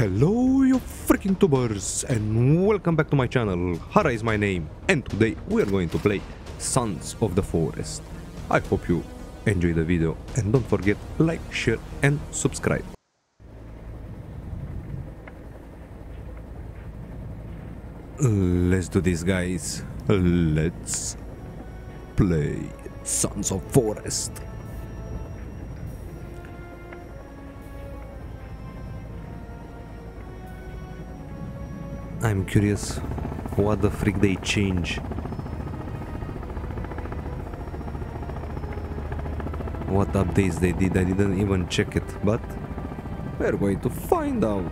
Hello you freaking tubers and welcome back to my channel. Hara is my name and today we are going to play Sons of the Forest. I hope you enjoy the video and don't forget like, share and subscribe. Let's do this guys. Let's play Sons of Forest. I'm curious what the freak they change. What updates they did, I didn't even check it, but we're going to find out.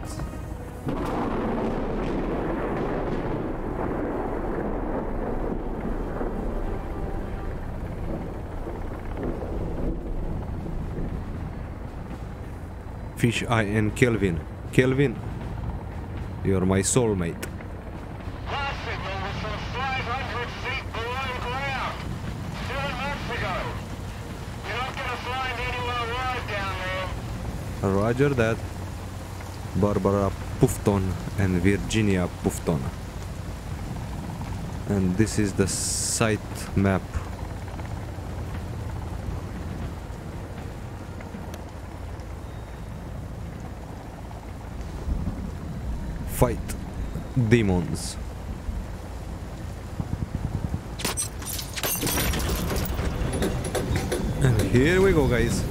Fish Eye and Kelvin. Kelvin, you're my soulmate. Last signal was from 500 feet below ground. Seven months ago. You're not gonna find anyone alive down there. Roger that. Barbara Puffton and Virginia Puffton. And this is the site map. Fight demons. And here we go, guys.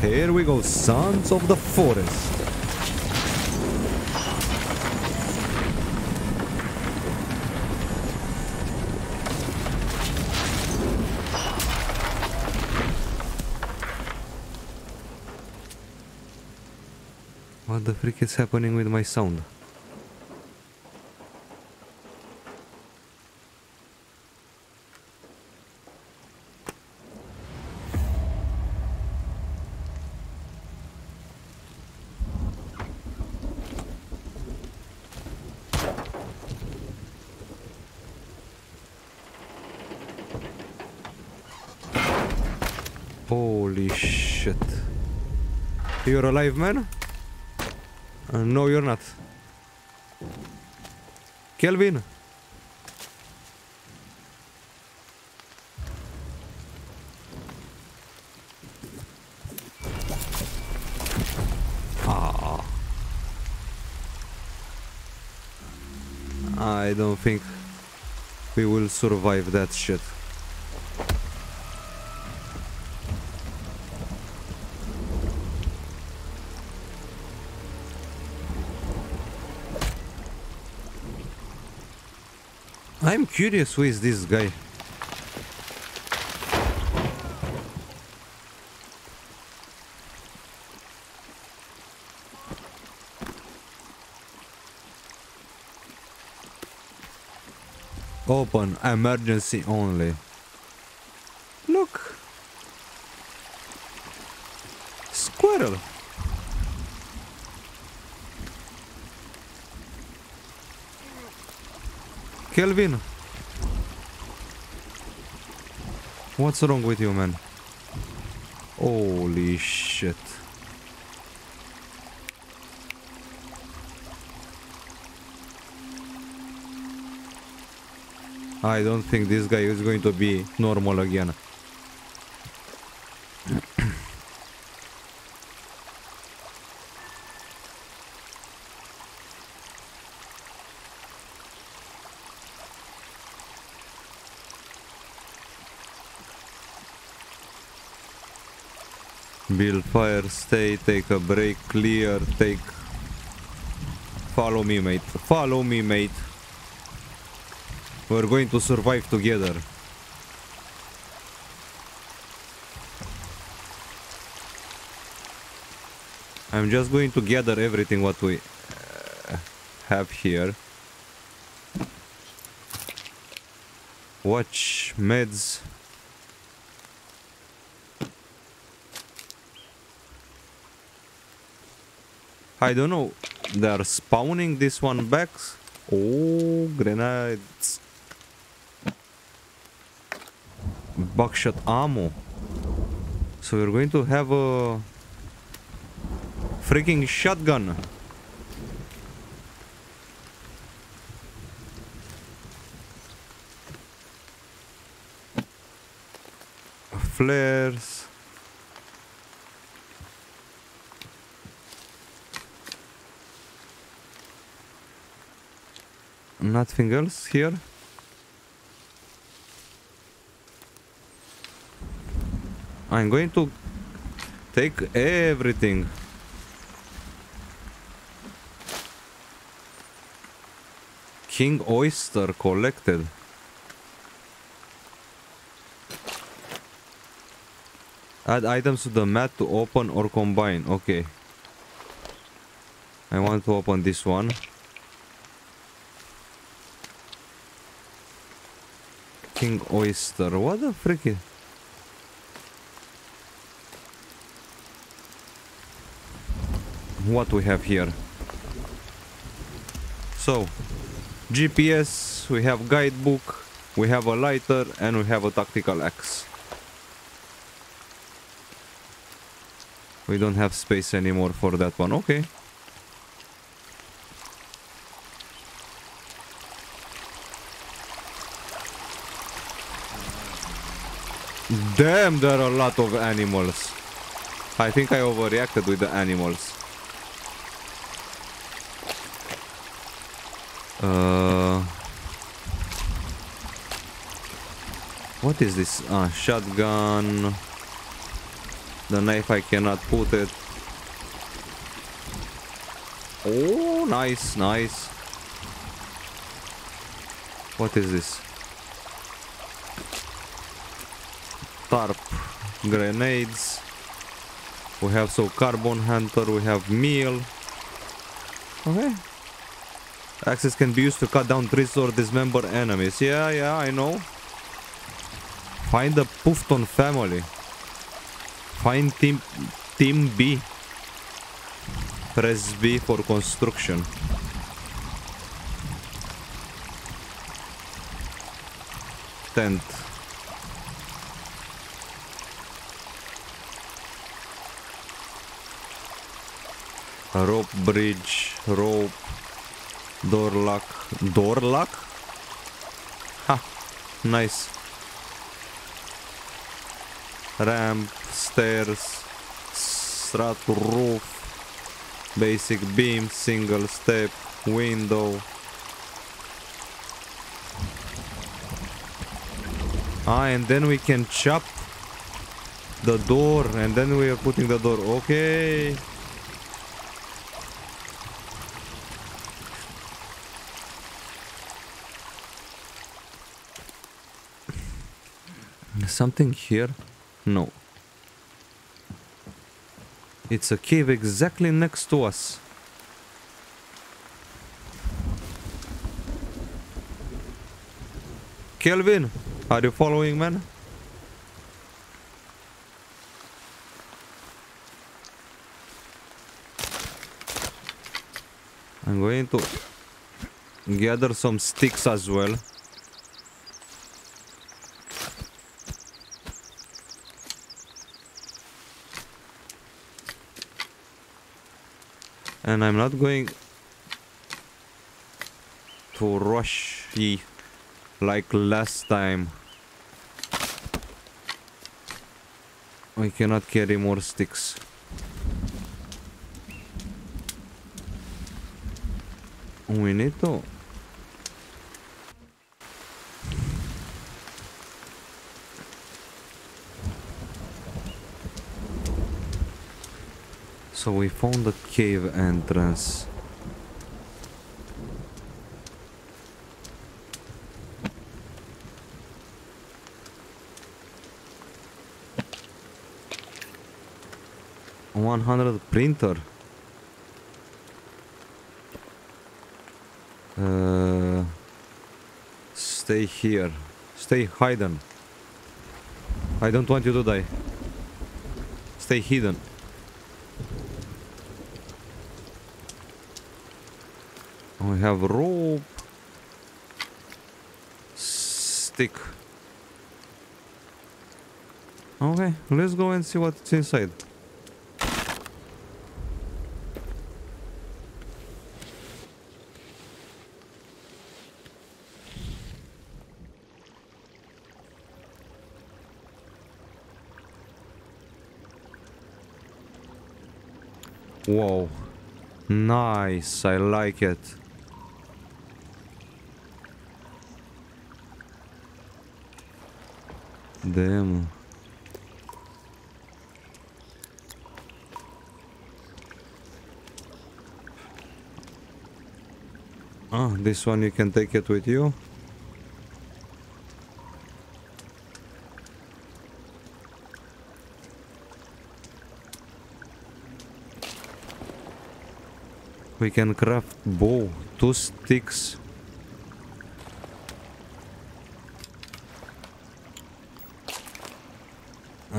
Here we go, Sons of the Forest. Freak is happening with my sound? Holy shit. You're alive, man? No, you're not. Kelvin? Ah. I don't think we will survive that shit. Curious who is this guy. Open, emergency only. Look. Squirrel. Kelvin. What's wrong with you, man? Holy shit. I don't think this guy is going to be normal again. Build fire, stay, take a break, clear, take... Follow me, mate. Follow me, mate. We're going to survive together. I'm just going to gather everything what we uh, have here. Watch, meds, I don't know. They're spawning this one back. Oh, grenades. Buckshot ammo. So we're going to have a freaking shotgun. Flares. Nothing else here? I'm going to take everything. King Oyster collected. Add items to the mat to open or combine. Okay. I want to open this one. Oyster. What the frick. What we have here? So, GPS, we have guidebook, we have a lighter, and we have a tactical axe. We don't have space anymore for that one. Okay. Damn, there are a lot of animals. I think I overreacted with the animals. Uh, what is this? Ah, shotgun. The knife I cannot put it. Oh, nice, nice. What is this? Grenades. We have so carbon hunter, we have meal. Okay. Axes can be used to cut down trees or dismember enemies. Yeah, yeah, I know. Find the Puffton family. Find team team B. Press B for construction. Tent. Rope bridge, rope, door lock, door lock? Ha, nice. Ramp, stairs, strat roof, basic beam, single step, window. Ah, and then we can chop the door and then we are putting the door. Okay. Something here? No. It's a cave exactly next to us. Kelvin, are you following, man? I'm going to gather some sticks as well. And I'm not going to rush ye like last time. I cannot carry more sticks. We need to So we found the cave entrance. One hundred printer. Uh, stay here. Stay hidden. I don't want you to die. Stay hidden. have rope, stick. Okay, let's go and see what's inside. Whoa, Nice, I like it. Damn. Ah, this one you can take it with you. We can craft bow, two sticks.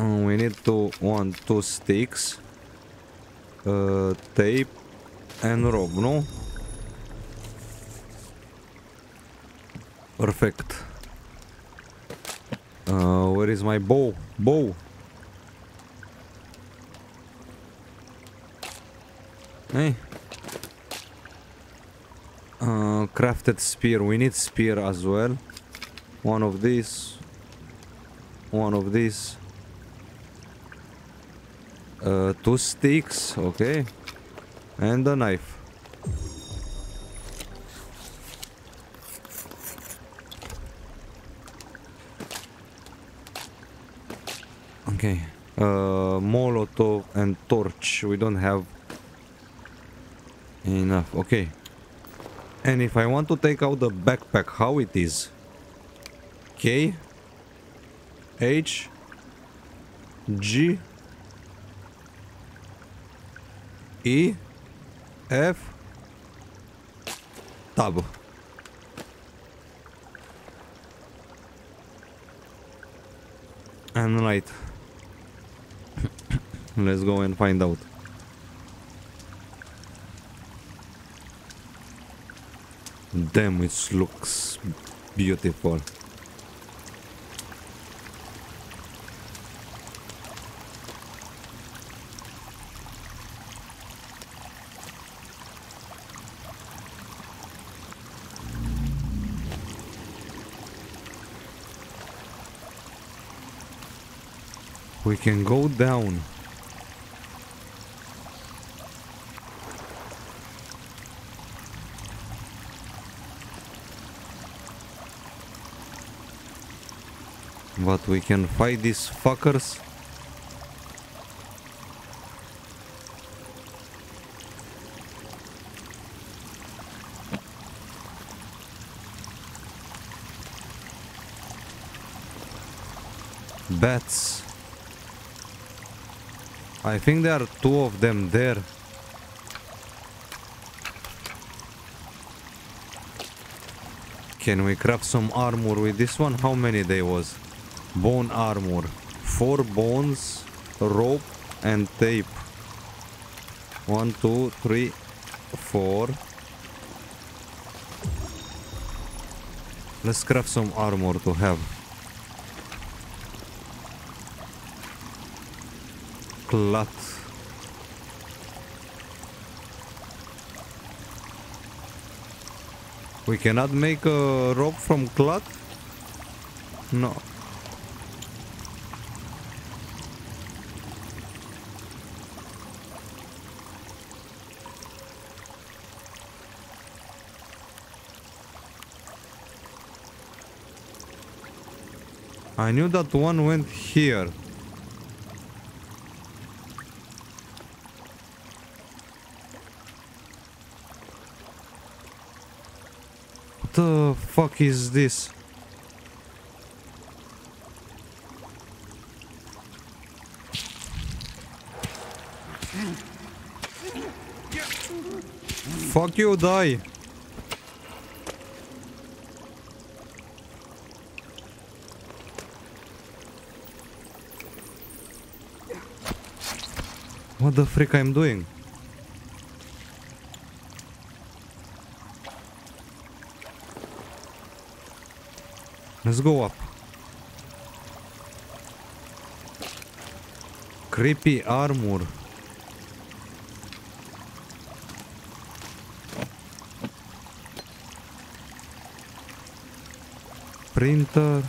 Uh, we need to one two sticks, uh, tape, and rope. No. Perfect. Uh, where is my bow? Bow. Hey. Uh, crafted spear. We need spear as well. One of these. One of these. Uh, two sticks. Okay. And a knife. Okay. Uh, Molotov and torch. We don't have enough. Okay. And if I want to take out the backpack, how it is? K H G E F Tab. And right. Let's go and find out. Damn, it looks beautiful. We can go down. But we can fight these fuckers. Bats. I think there are two of them there. Can we craft some armor with this one? How many there was? Bone armor. Four bones, rope, and tape. One, two, three, four. Let's craft some armor to have. Cloth. We cannot make a rope from cloth? No. I knew that one went here. The fuck is this? Fuck you, die. What the frick I'm doing? Let's go up. Creepy armor. Printer.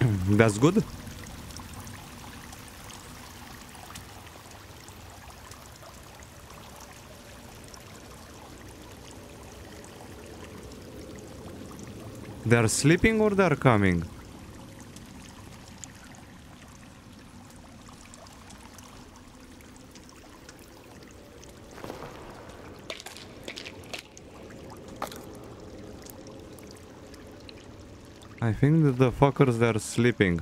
That's good. They're sleeping or they're coming? I think that the fuckers they're sleeping.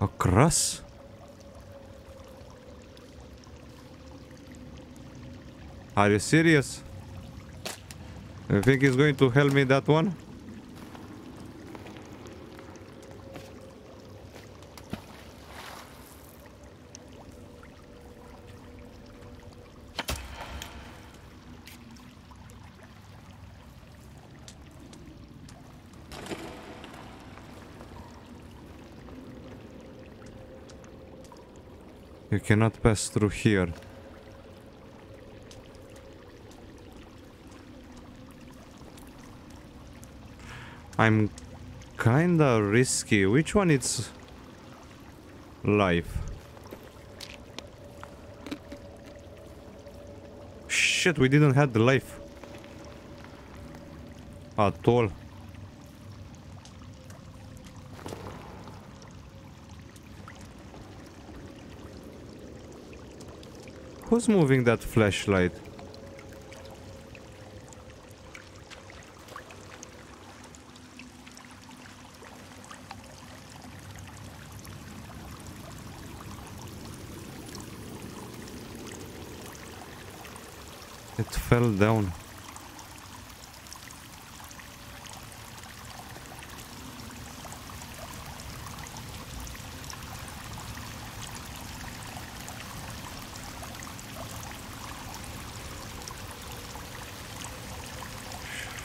A cross? Are you serious? You think he's going to help me that one? You cannot pass through here. I'm kinda risky. Which one is life? Shit, we didn't have the life. At all. Who's moving that flashlight? It fell down.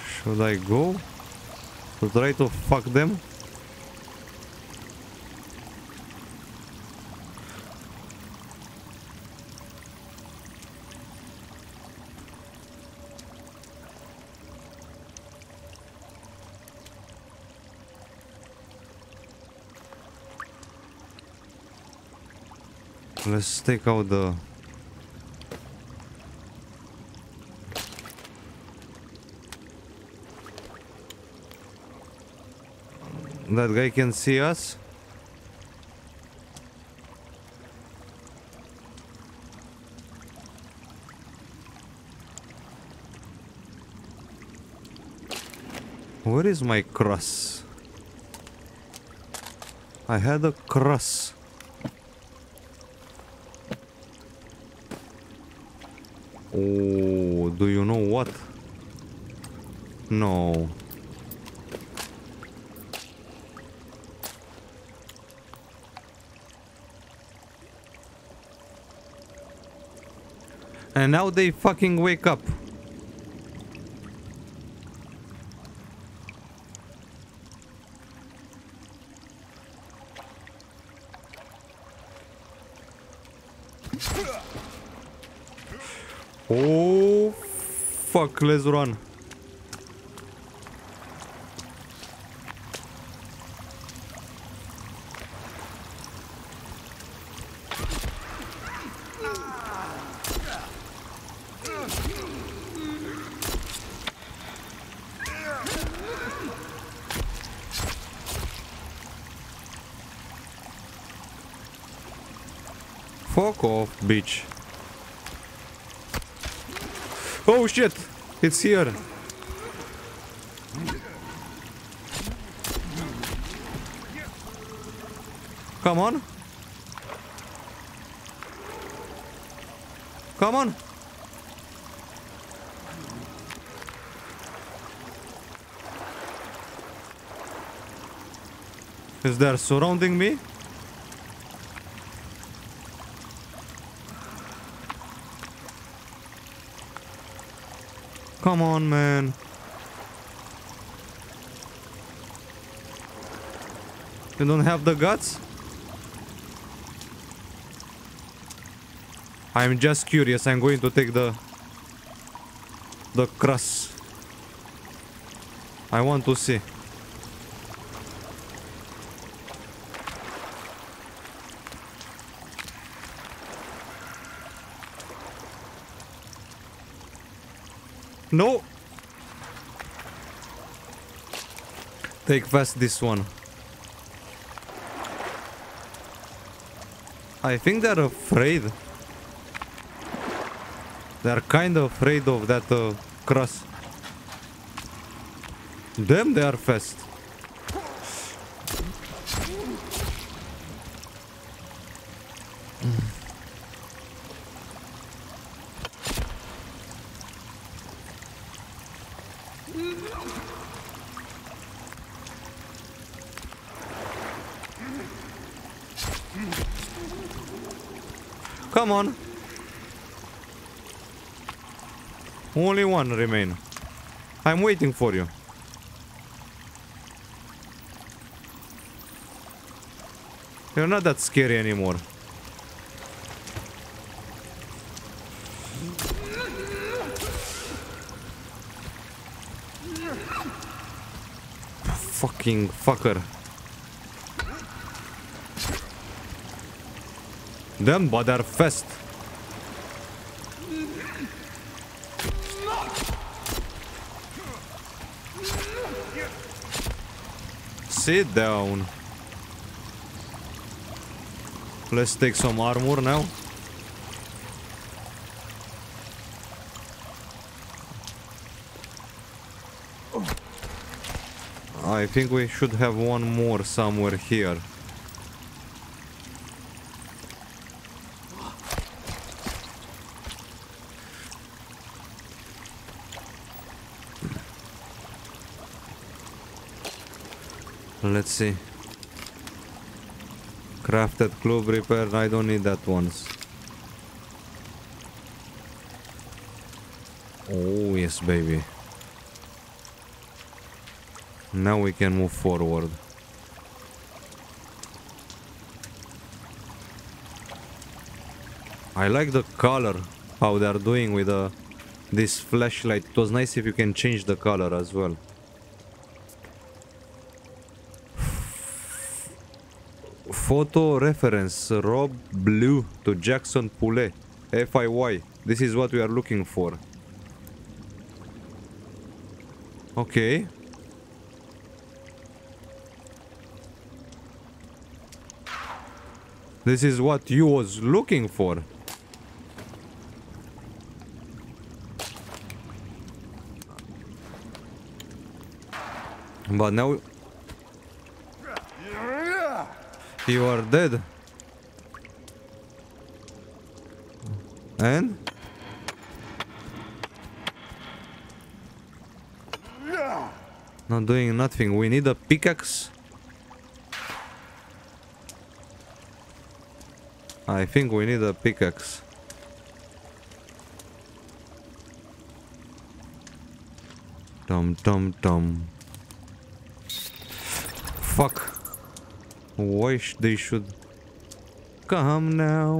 Should I go? To try to fuck them? Let's take out the That guy can see us. Where is my cross? I had a cross. Oh, do you know what? No. And now they fucking wake up. Oh, fuck, let's run. Fuck off, bitch. Oh shit! It's here. Come on. Come on. Is there surrounding me? Come on, man. You don't have the guts? I'm just curious. I'm going to take the the crust. I want to see. No. Take fast this one. I think they're afraid. They're kind of afraid of that uh, cross. Damn, they are fast. Come on. Only one remain. I'm waiting for you. You're not that scary anymore. Fucking fucker. Them but they're fast. Sit down. Let's take some armor now. I think we should have one more somewhere here. Let's see. Crafted club repair. I don't need that ones. Oh yes, baby. Now we can move forward. I like the color, how they are doing with uh, this flashlight. It was nice if you can change the color as well. Photo reference Rob Blue to Jackson Poulet FIY. This is what we are looking for. Okay. This is what you was looking for. But now you are dead. And? Not doing nothing. We need a pickaxe. I think we need a pickaxe. Dum dum dum. Fuck. Why sh they should come now?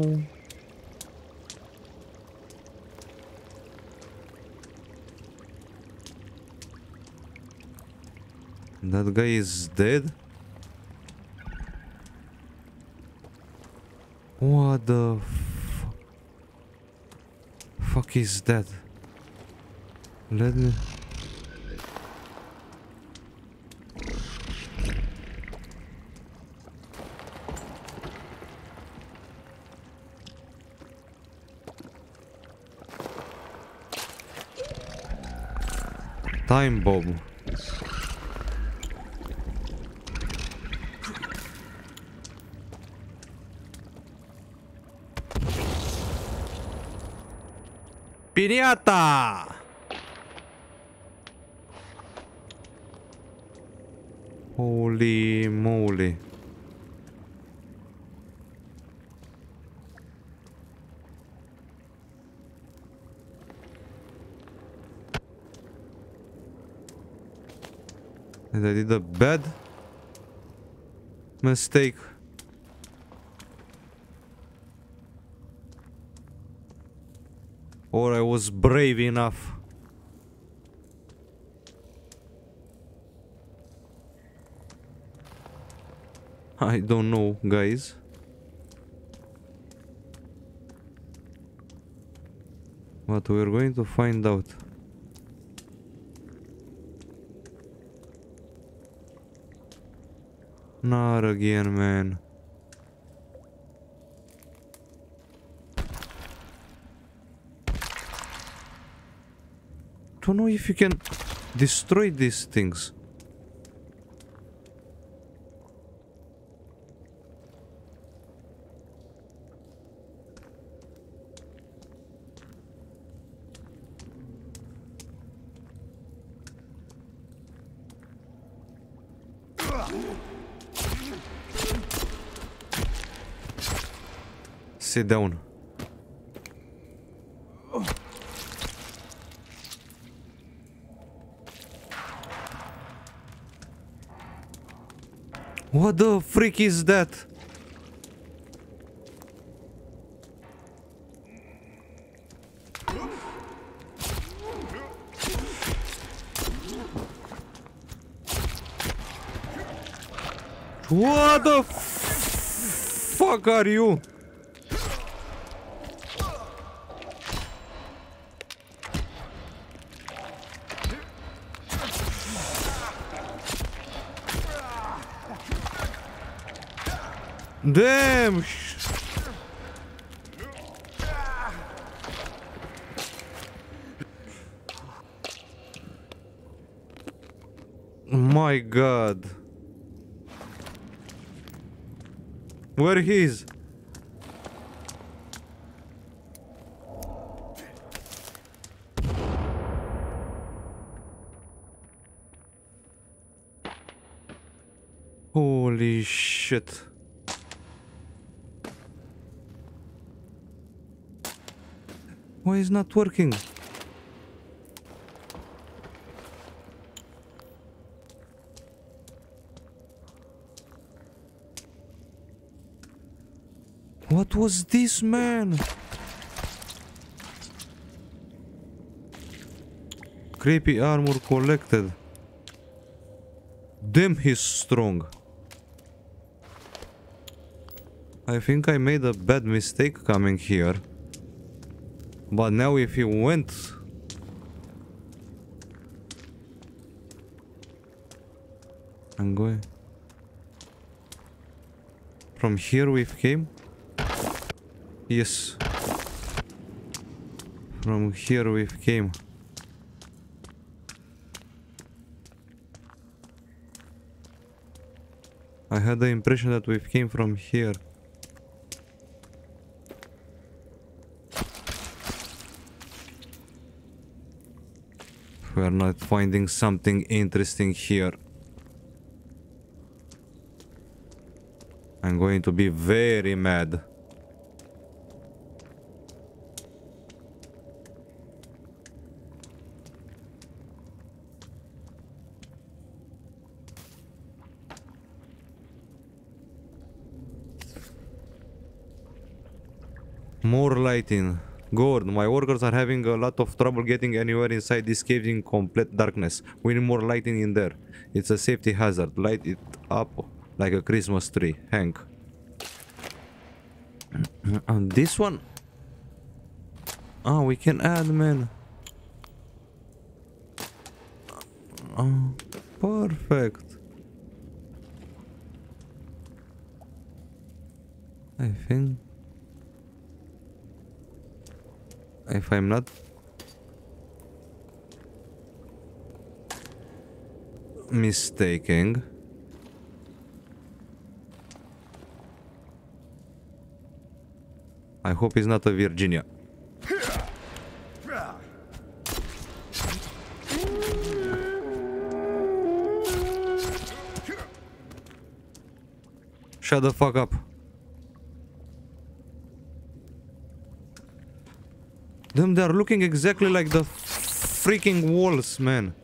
That guy is dead? What the fu- fuck is that? Let me... Time bomb. Piniata! Holy And I did a bad mistake. Or I was brave enough. I don't know, guys. But we're going to find out. Not again, man. Don't know if you can destroy these things. Sit down. What the freak is that? What the fuck are you? Damn! My god. Where he is? Holy shit. Why is not working? What was this, man? Creepy armor collected. Damn, he's strong. I think I made a bad mistake coming here. But now if he went... I'm going... From here we came? Yes. From here we came. I had the impression that we came from here. We are not finding something interesting here. I'm going to be very mad. More lighting. Good. My workers are having a lot of trouble getting anywhere inside this cave in complete darkness. We need more lighting in there. It's a safety hazard. Light it up like a Christmas tree. Hank. and this one? Oh, we can add, man. Oh, perfect. I think if I'm not mistaken. I hope he's not a Virginia. Shut the fuck up. Them, they are looking exactly like the freaking walls, man.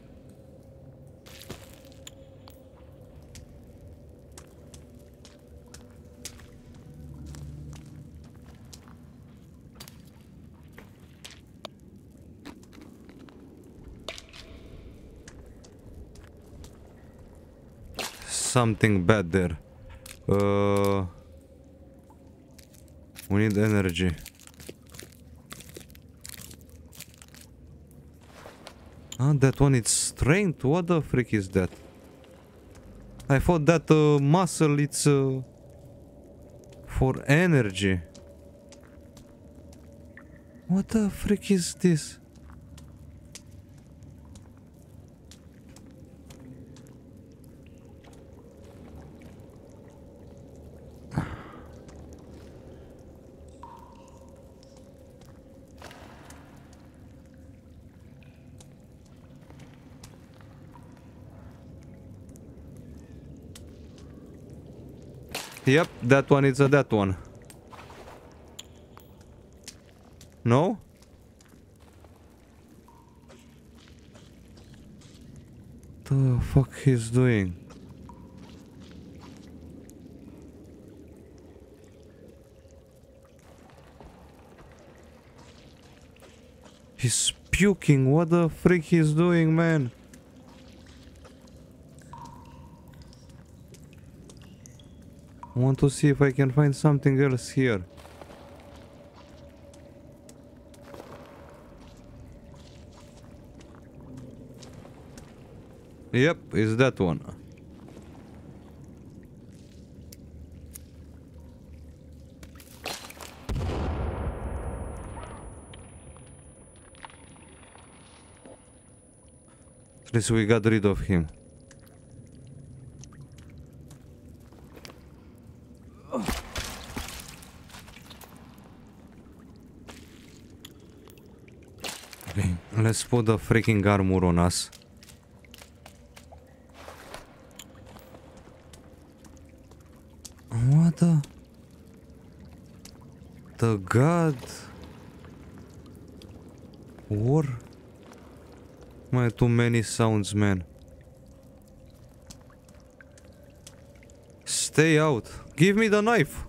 Something bad there. Uh, we need energy. That one is strength. What the freak is that? I thought that uh, muscle it's uh, for energy. What the freak is this? Yep, that one is a that one. No? The fuck he's doing? He's puking. What the freak he's doing, man? Want to see if I can find something else here. Yep, it's that one. At least we got rid of him. Okay, let's put the freaking armor on us. What the? The god? War? My too many sounds, man. Stay out. Give me the knife.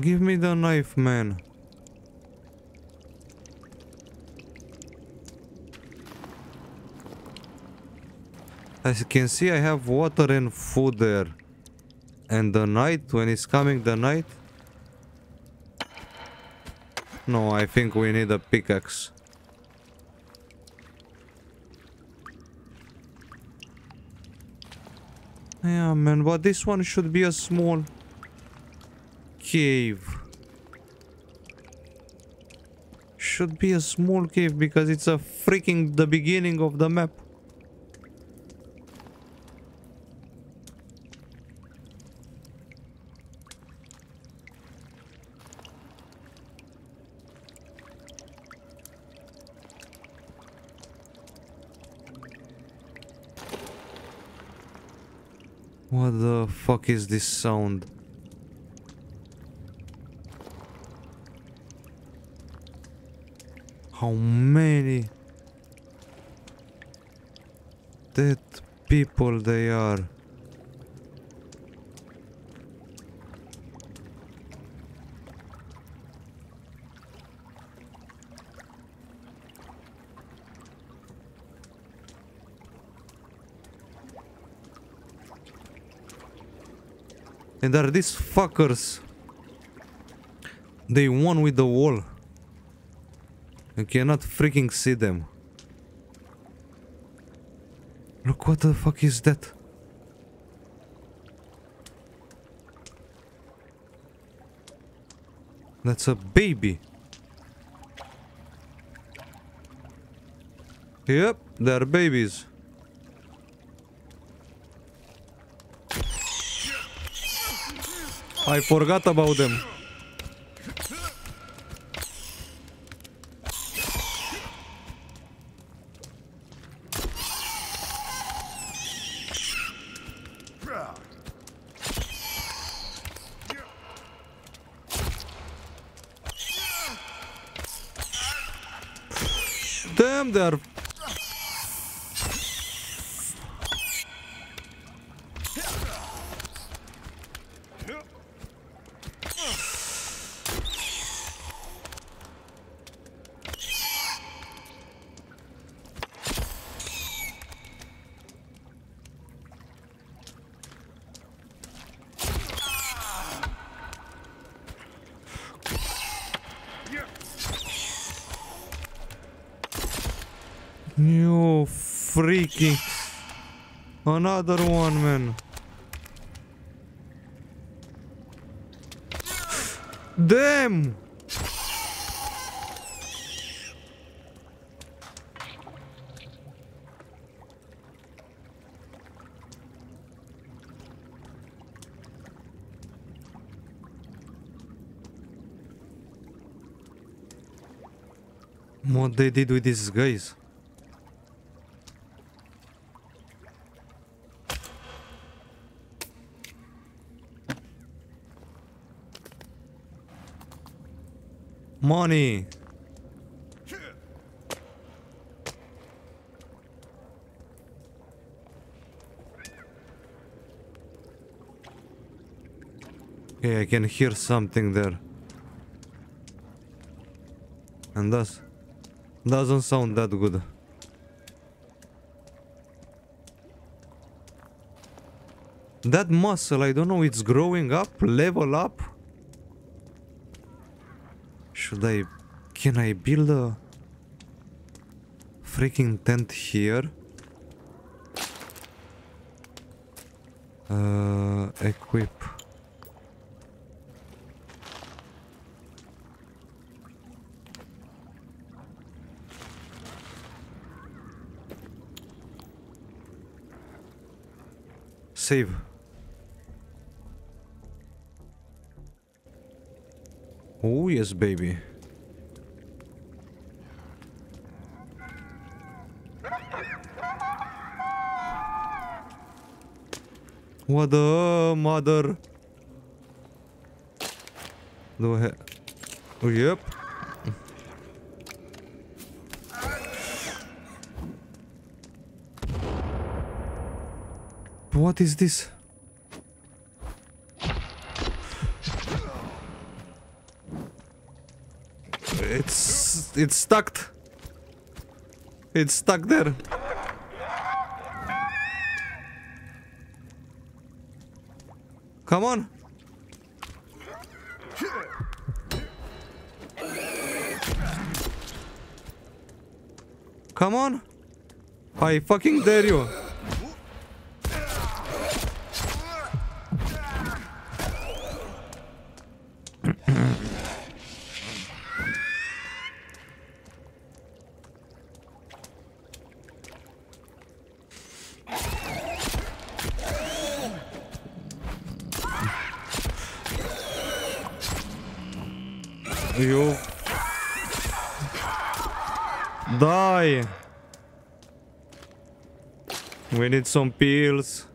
Give me the knife, man. As you can see, I have water and food there. And the night, when it's coming the night... No, I think we need a pickaxe. Yeah, man, but this one should be a small cave. Should be a small cave because it's a freaking the beginning of the map. What the fuck is this sound? Many dead people they are? And are these fuckers? They won with the wall. I cannot freaking see them. Look, what the fuck is that? That's a baby. Yep, they're babies. I forgot about them. Damn, they're You freaking... Another one, man. Damn! What they did with these guys? Money! Okay, I can hear something there. And that doesn't sound that good. That muscle, I don't know, it's growing up, level up. Should I... Can I build a... Freaking tent here? Uh, equip. Save. Oh yes, baby. What the mother? Do I Oh, yep. What is this? It's stuck. It's stuck there. Come on. Come on. I fucking dare you. Die. We need some pills.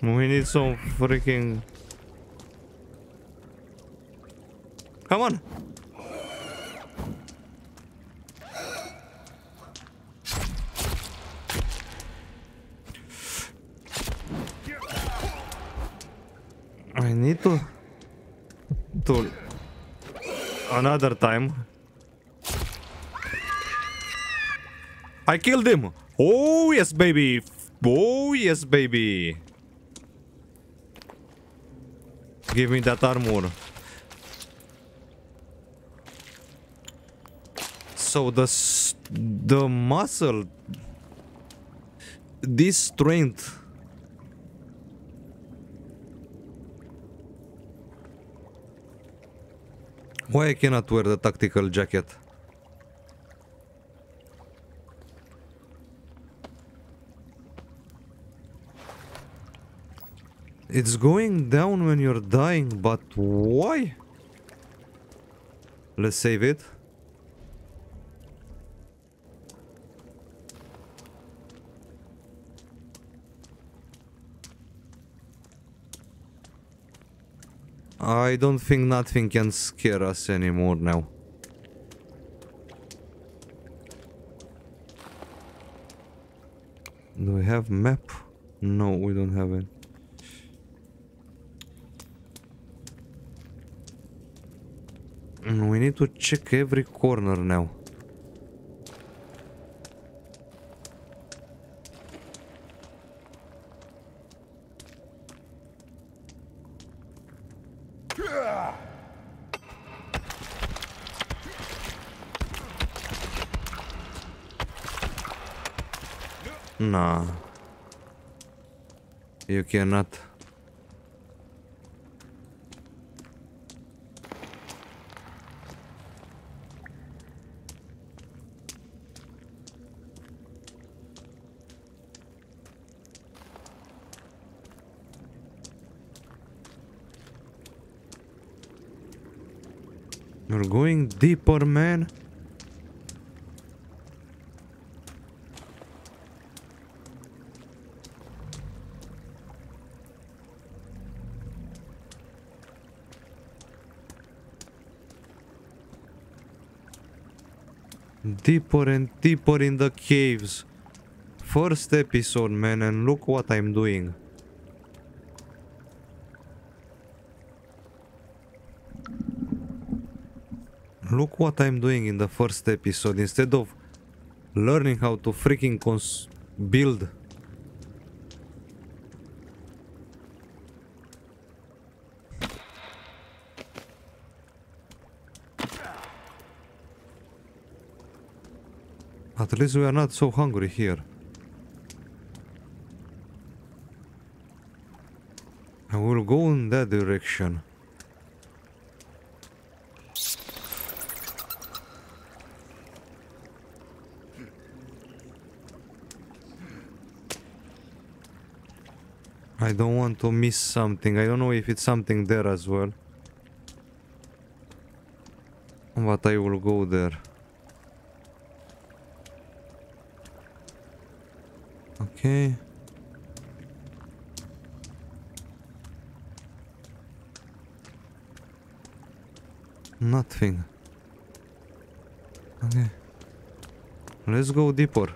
We need some freaking... Come on. I need to... To... Another time. I killed him! Oh yes baby! Oh yes baby! Give me that armor. So the the muscle, this strength. Why I cannot wear the tactical jacket? It's going down when you're dying, but why? Let's save it. I don't think nothing can scare us anymore now. Do we have map? No, we don't have it. We need to check every corner now. Nah. You cannot. You're going deeper, man. Deeper and deeper in the caves. First episode, man, and look what I'm doing. Look what I'm doing in the first episode. Instead of learning how to freaking build At least we are not so hungry here. I will go in that direction. I don't want to miss something. I don't know if it's something there as well. But I will go there. Okay. Nothing. Okay. Let's go deeper.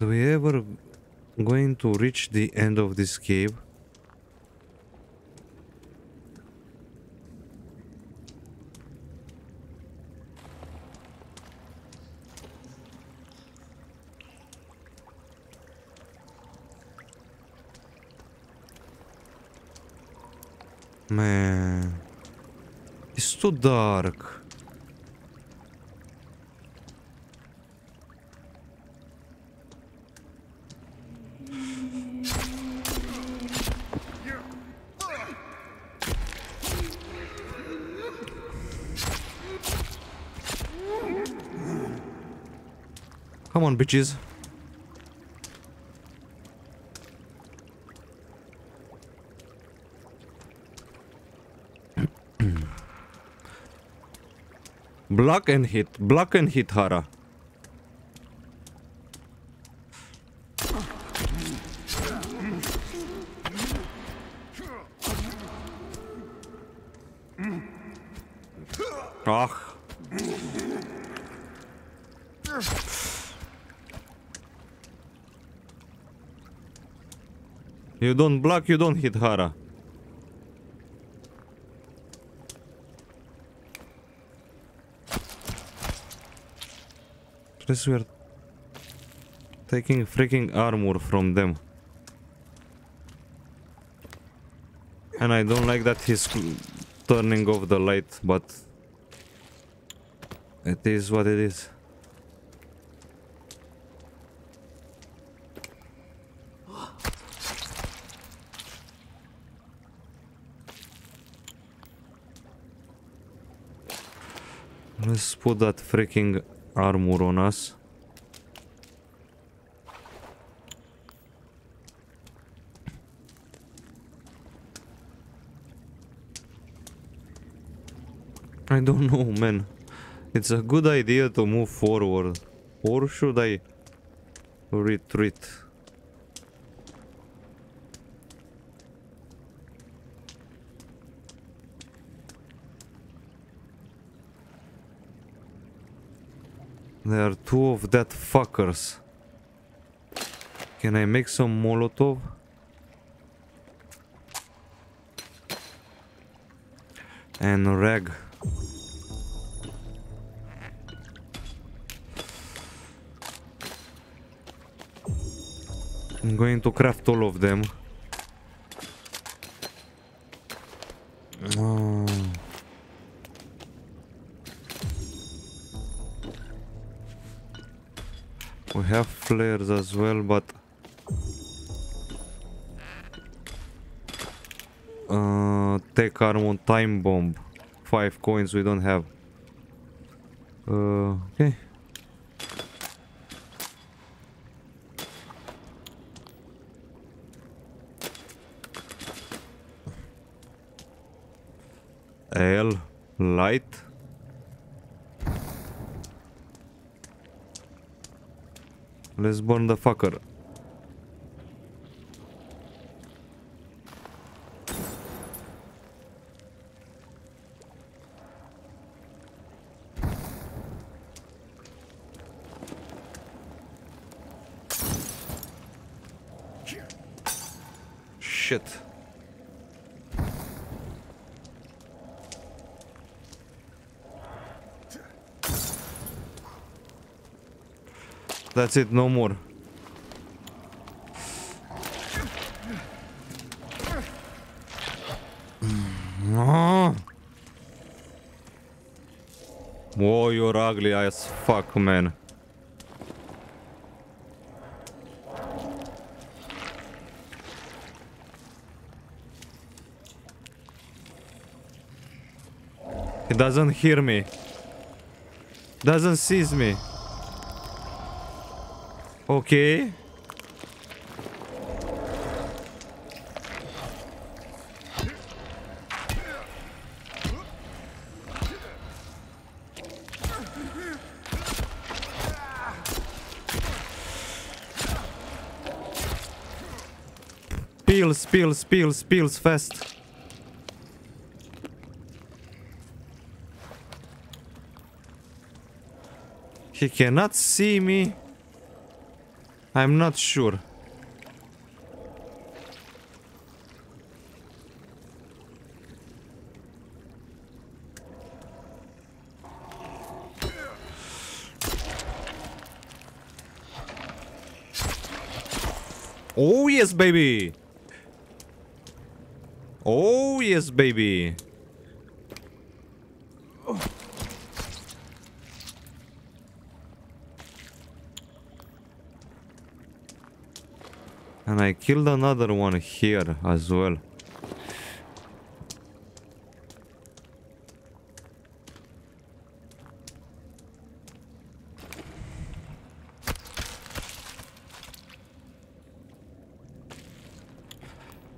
Do we ever going to reach the end of this cave? Man, it's too dark. Come on, bitches. block and hit. Block and hit, Hara. You don't block, you don't hit Hara. Plus we are taking freaking armor from them. And I don't like that he's turning off the light, but it is what it is. Let's put that freaking armor on us. I don't know, man. It's a good idea to move forward. Or should I retreat? There are two of that fuckers. Can I make some Molotov? And rag. I'm going to craft all of them. Flares as well, but uh, take on time bomb. Five coins we don't have. Uh, okay. L light. Let's burn the fucker. Shit. That's it, no more. No. Whoa, you're ugly as fuck, man. He doesn't hear me. Doesn't sees me. Okay. Pills, pills, pills, pills, fast. He cannot see me. I'm not sure. Oh yes, baby! Oh yes, baby! I killed another one here as well.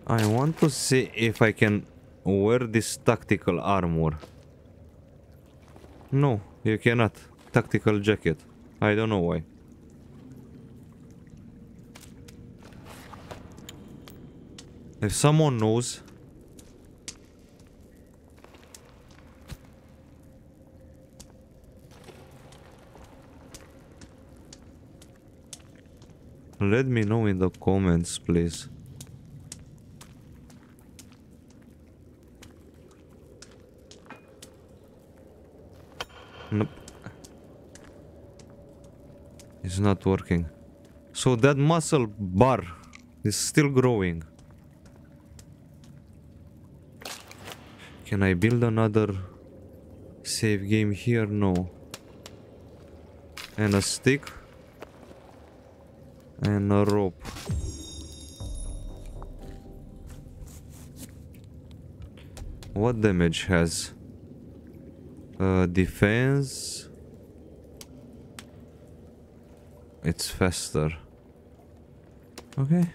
I want to see if I can wear this tactical armor. No, you cannot. Tactical jacket. I don't know why. If someone knows... Let me know in the comments, please. Nope. It's not working. So that muscle bar is still growing. Can I build another save game here? No. And a stick. And a rope. What damage has? Uh, defense. It's faster. Okay.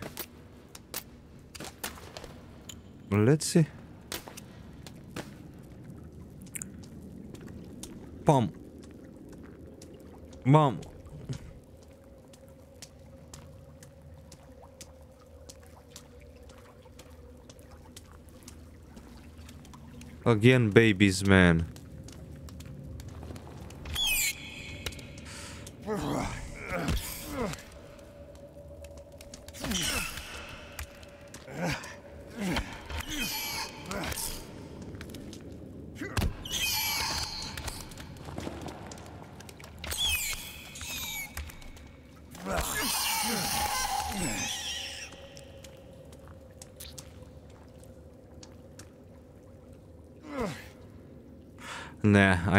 Let's see. Bum. Bum. Again, babies, man.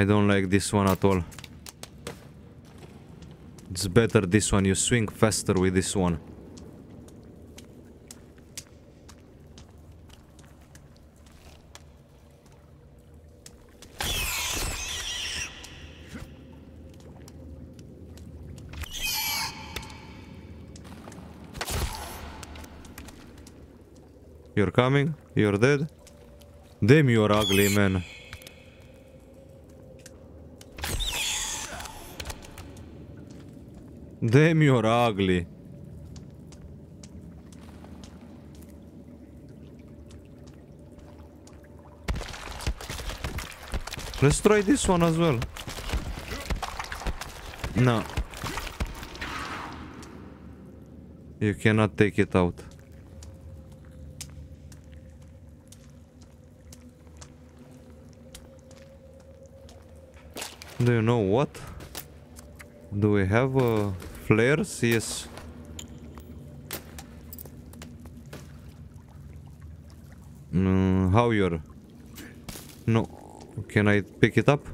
I don't like this one at all. It's better this one, you swing faster with this one. You're coming? You're dead? Damn, you're ugly, man. Damn, you're ugly. Let's try this one as well. No. You cannot take it out. Do you know what? Do we have uh, flares? Yes. Mm, how you're? No. Can I pick it up?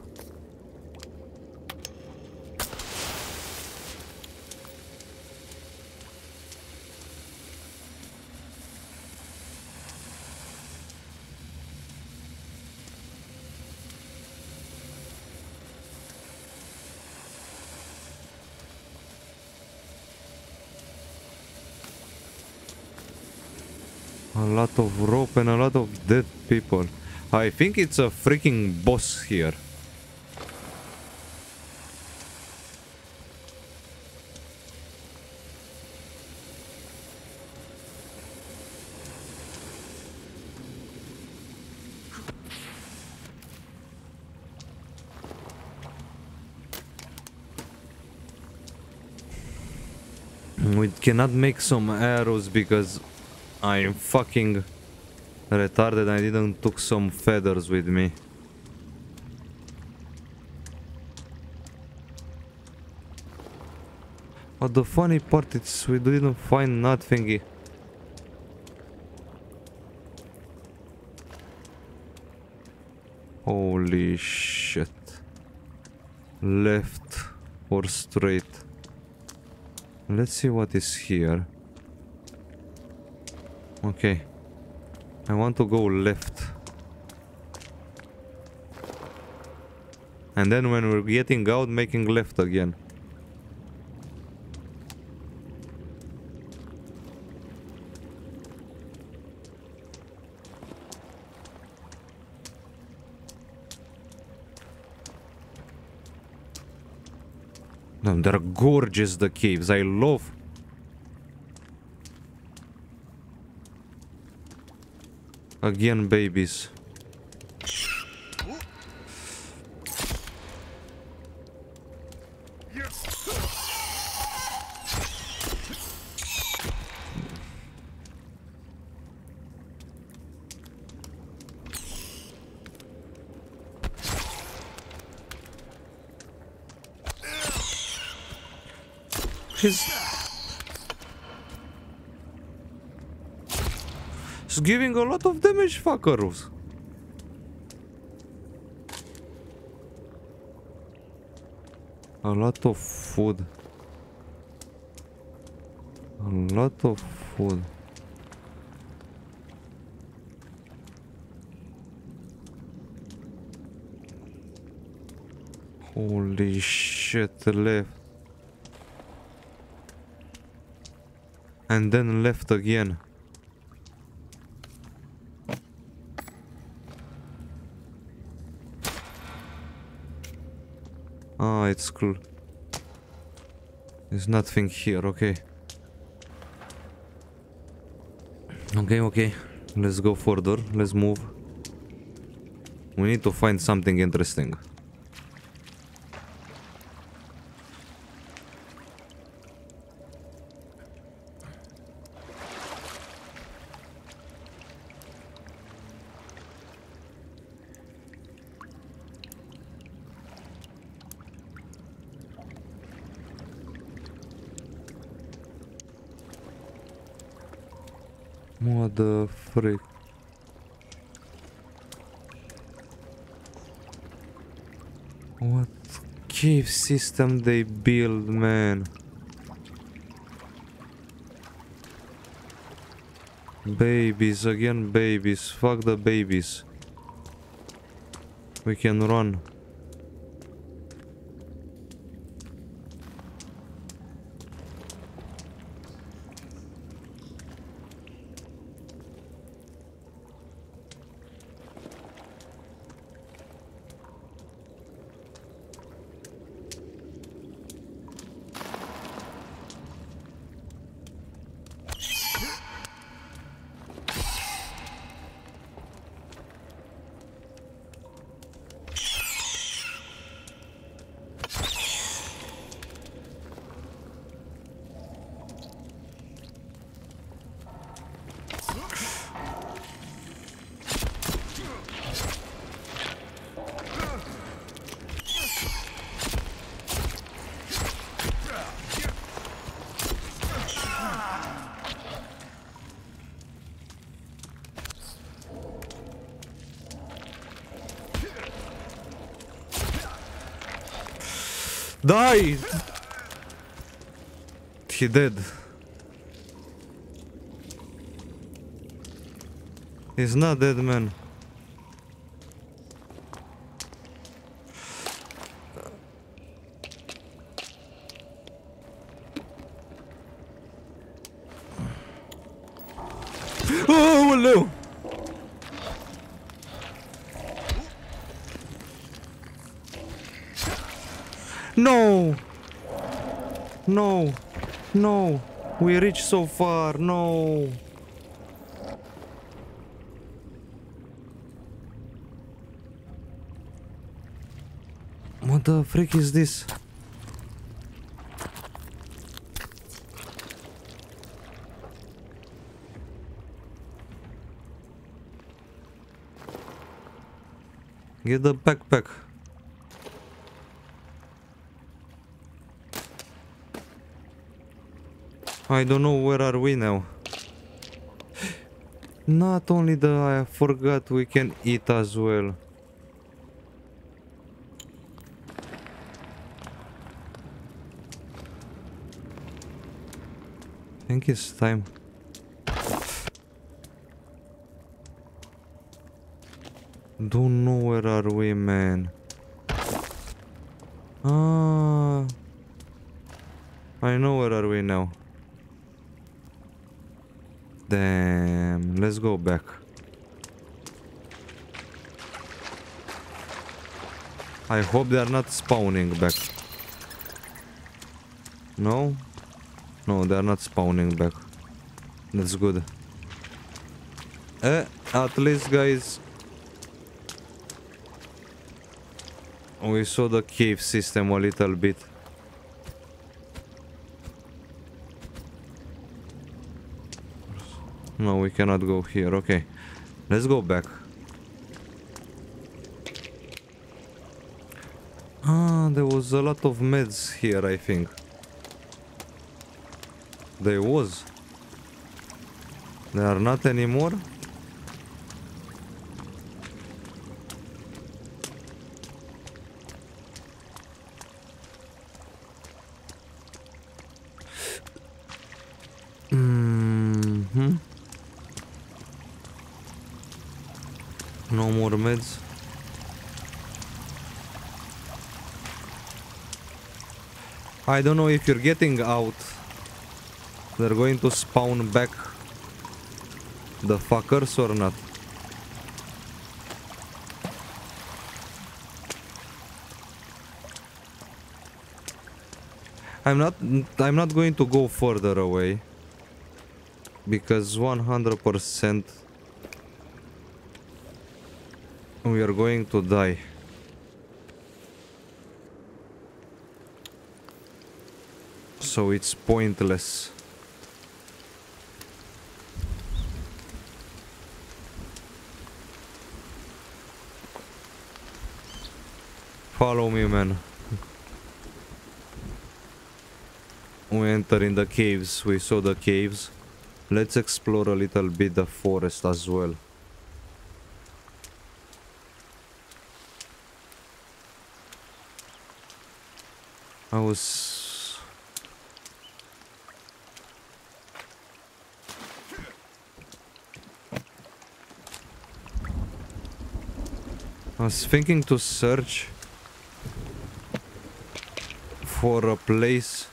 A lot of rope a lot of dead people. I think it's a freaking boss here. We cannot make some arrows because I'm fucking retarded. I didn't took some feathers with me. But the funny part is we didn't find nothing. Holy shit. Left or straight? Let's see what is here. Okay. I want to go left. And then when we're getting out, making left again. They're gorgeous, the caves. I love Again, babies. He's... Giving a lot of damage, fuckers. A lot of food. A lot of food. Holy shit, left. And then left again. Ah, it's cool. There's nothing here, okay. Okay, okay. Let's go further. Let's move. We need to find something interesting. Mother frick. What cave system they build, man? Babies, again babies. Fuck the babies. We can run. Die! He dead. He's not dead, man. Oh, hello! No! No! No! We reached so far, no! What the frick is this? Get the backpack. I don't know where are we now. Not only that I forgot we can eat as well. I think it's time. Don't know where are we, man. Ah, I know where are we now. Damn, let's go back. I hope they are not spawning back. No? No, they are not spawning back. That's good. Eh, at least guys... We saw the cave system a little bit. No, we cannot go here. Okay. Let's go back. Ah, there was a lot of meds here, I think. There was. There are not anymore? Mm-hmm. No more meds. I don't know if you're getting out. They're going to spawn back the fuckers or not. I'm not I'm not going to go further away because 100% we are going to die. So it's pointless. Follow me, man. We enter in the caves. We saw the caves. Let's explore a little bit the forest as well. I was was thinking to search for a place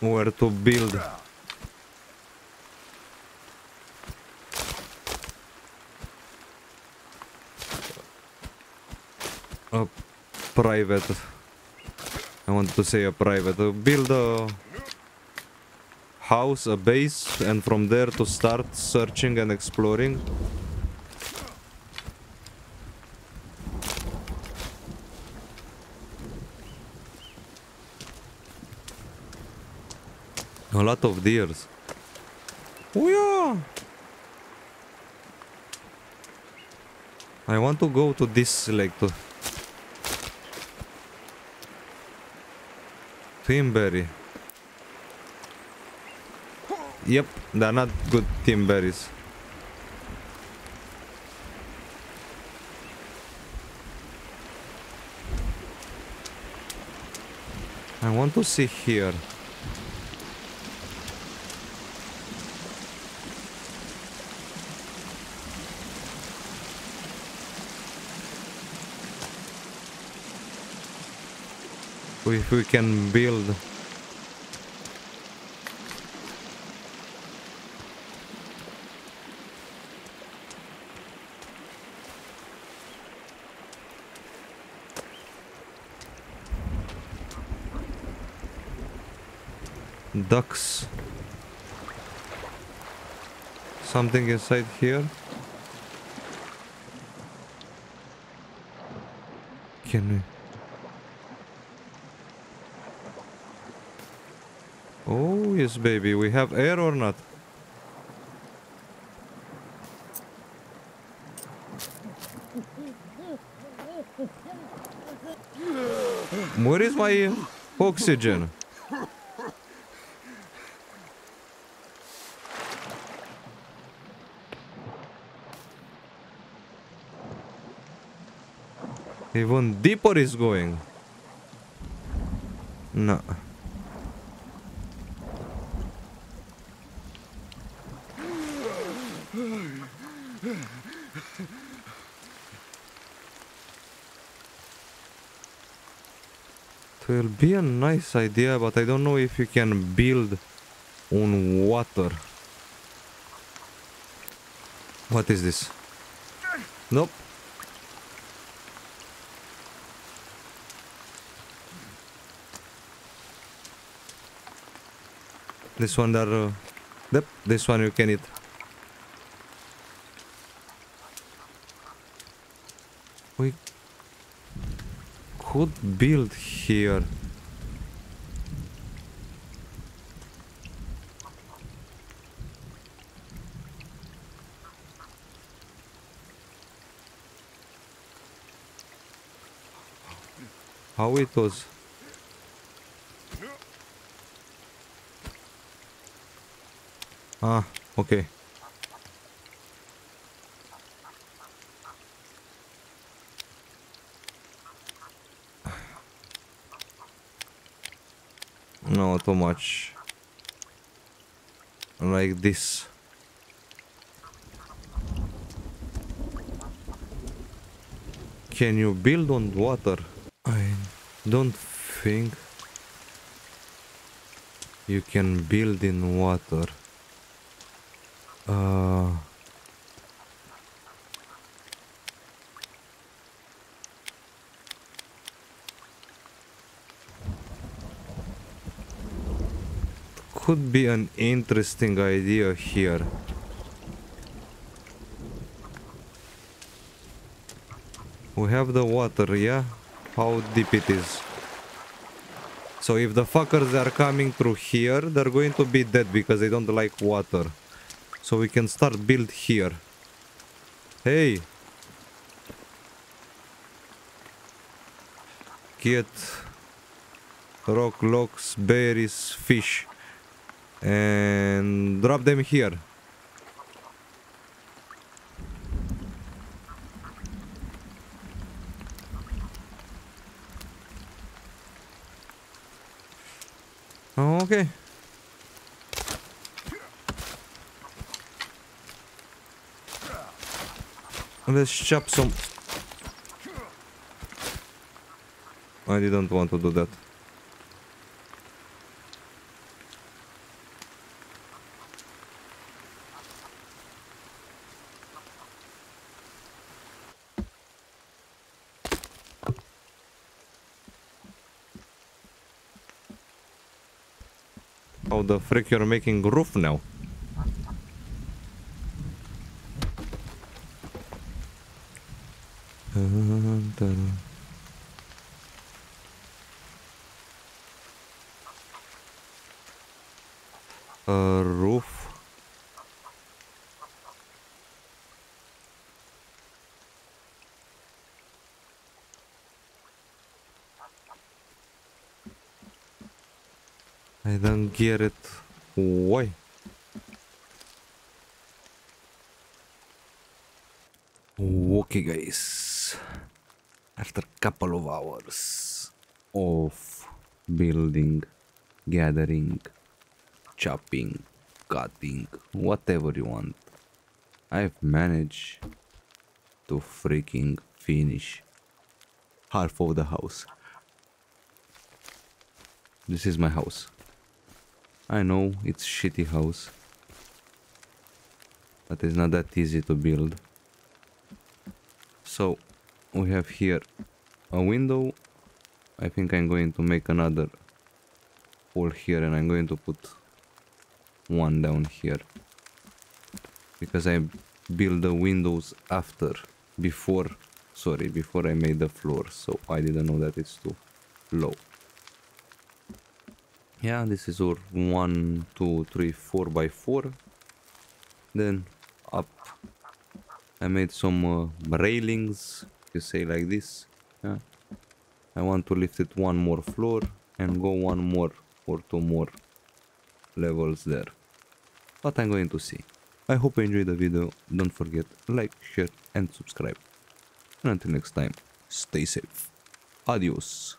where to build. A private. I want to say a private. uh, build a house, a base, and from there to start searching and exploring. A lot of deers. Oh yeah! I want to go to this lake to Timberry. Yep, they're not good twinberries. I want to see here. If we can build. Ducks. Something inside here. Can we Oh, yes, baby. We have air or not? Where is my oxygen? Even deeper is going. No. Will be a nice idea, but I don't know if you can build on water. What is this? Nope. This one there. Uh, yep, this one you can eat. We could build here. How it was? Ah, okay. No, too much. Like this. Can you build on water? I don't think you can build in water. Be an interesting idea here. We have the water, yeah? How deep it is. So if the fuckers are coming through here, they're going to be dead because they don't like water. So we can start build here. Hey! Get rock, logs, berries, fish and drop them here. Oh, okay. Let's chop some... I didn't want to do that. How the frick you're making roof now? Dun, dun. A roof. I don't get it. Why? Okay, guys. After a couple of hours of building, gathering, chopping, cutting, whatever you want, I've managed to freaking finish half of the house. This is my house. I know it's shitty house, but it's not that easy to build. So we have here a window. I think I'm going to make another hole here and I'm going to put one down here because I built the windows after before sorry before I made the floor so I didn't know that it's too low yeah this is our one two three four by four. Then up. I made some uh, railings you say like this. Yeah. I want to lift it one more floor and go one more or two more levels there. But I'm going to see. I hope you enjoyed the video. Don't forget like share and subscribe. And until next time stay safe. Adios